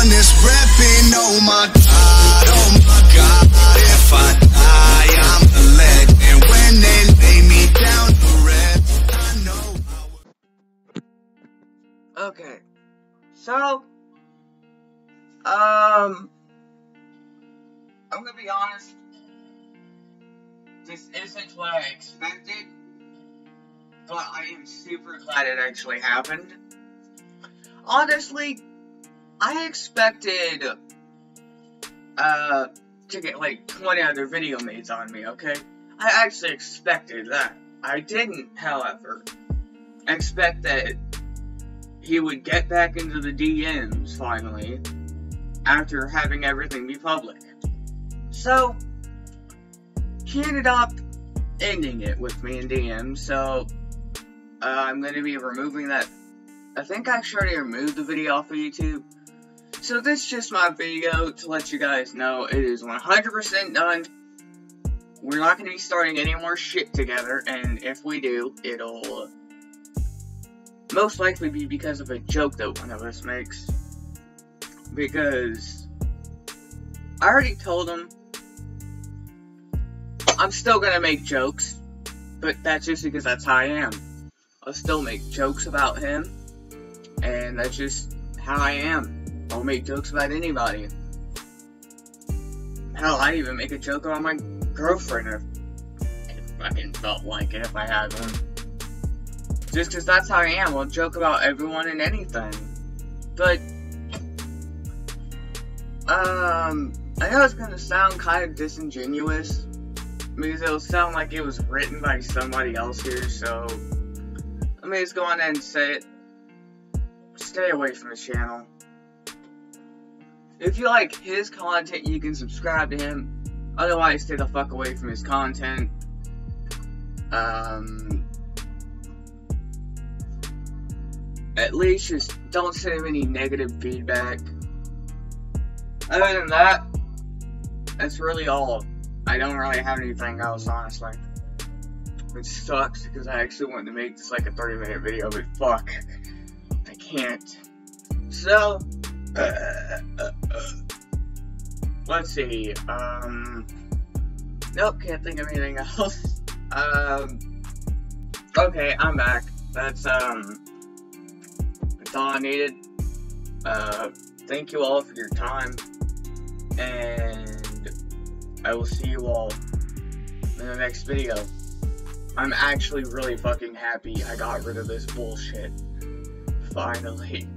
one that's. Oh my god, oh my god. If I die, I'm a legend. When they lay me down to rest, I know I. Okay. So, um, I'm gonna be honest. This isn't what I expected, but I am super glad it actually happened. Honestly, I expected, uh, to get like 20 other video mates on me, okay? I actually expected that. I didn't, however, expect that he would get back into the DMs finally after having everything be public. So, he ended up ending it with me in DMs, so uh, I'm going to be removing that. I think I actually already removed the video off of YouTube. So this is just my video to let you guys know it is 100% done. We're not going to be starting any more shit together, and if we do, it'll most likely be because of a joke that one of us makes. Because I already told him I'm still gonna make jokes, but that's just because that's how I am. I'll still make jokes about him, and that's just how I am. I'll make jokes about anybody. Hell, I'd even make a joke about my girlfriend if I fucking felt like it if I had one. Just because that's how I am. I'll joke about everyone and anything. But, um, I know it's gonna sound kind of disingenuous. Because it'll sound like it was written by somebody else here, so... Let me just go on and say it. Stay away from the channel. If you like his content, you can subscribe to him. Otherwise, stay the fuck away from his content. Um... at least just don't send him any negative feedback. Other than that, that's really all. I don't really have anything else, honestly. It sucks because I actually wanted to make this like a 30 minute video, but fuck. I can't. So, uh, uh, uh, let's see. Um, nope, can't think of anything else. Um, okay, I'm back. That's, um, that's all I needed. Uh, thank you all for your time, and I will see you all in the next video. I'm actually really fucking happy I got rid of this bullshit. Finally.